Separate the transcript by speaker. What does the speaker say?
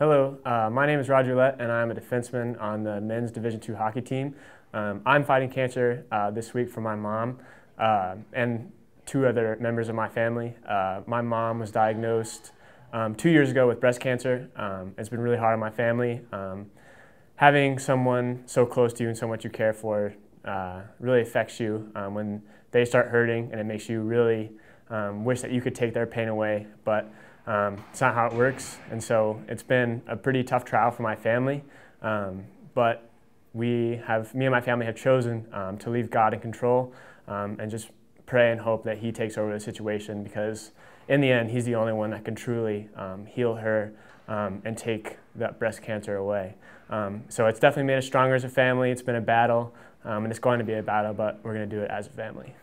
Speaker 1: Hello, uh, my name is Roger Roulette, and I'm a defenseman on the men's Division II hockey team. Um, I'm fighting cancer uh, this week for my mom uh, and two other members of my family. Uh, my mom was diagnosed um, two years ago with breast cancer. Um, it's been really hard on my family. Um, having someone so close to you and so much you care for uh, really affects you um, when they start hurting, and it makes you really um, wish that you could take their pain away. But um, it's not how it works, and so it's been a pretty tough trial for my family. Um, but we have, me and my family have chosen um, to leave God in control um, and just pray and hope that He takes over the situation because in the end, He's the only one that can truly um, heal her um, and take that breast cancer away. so it's definitely made us stronger as a family. It's been a battle, and it's going to be a battle, but we're going to do it as a family.